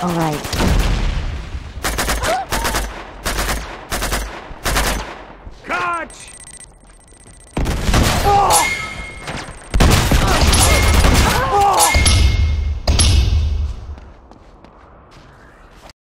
Alright. Catch!